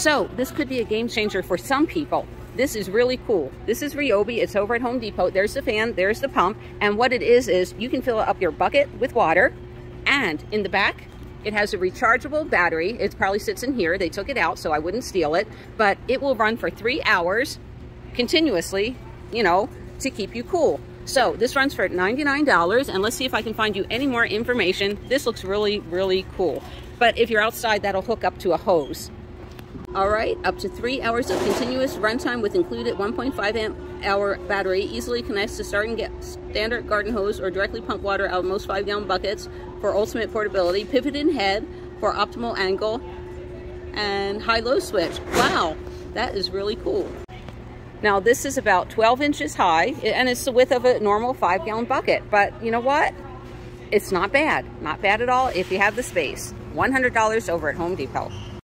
So this could be a game changer for some people. This is really cool. This is Ryobi. It's over at Home Depot. There's the fan, there's the pump. And what it is, is you can fill up your bucket with water. And in the back, it has a rechargeable battery. It probably sits in here. They took it out, so I wouldn't steal it. But it will run for three hours continuously, you know, to keep you cool. So this runs for $99 and let's see if I can find you any more information. This looks really, really cool. But if you're outside, that'll hook up to a hose. All right, up to three hours of continuous runtime with included 1.5 amp hour battery easily connects to start and get standard garden hose or directly pump water out of most five gallon buckets for ultimate portability, pivot in head for optimal angle, and high-low switch. Wow, that is really cool. Now this is about 12 inches high and it's the width of a normal five gallon bucket. But you know what? It's not bad, not bad at all if you have the space. $100 over at Home Depot.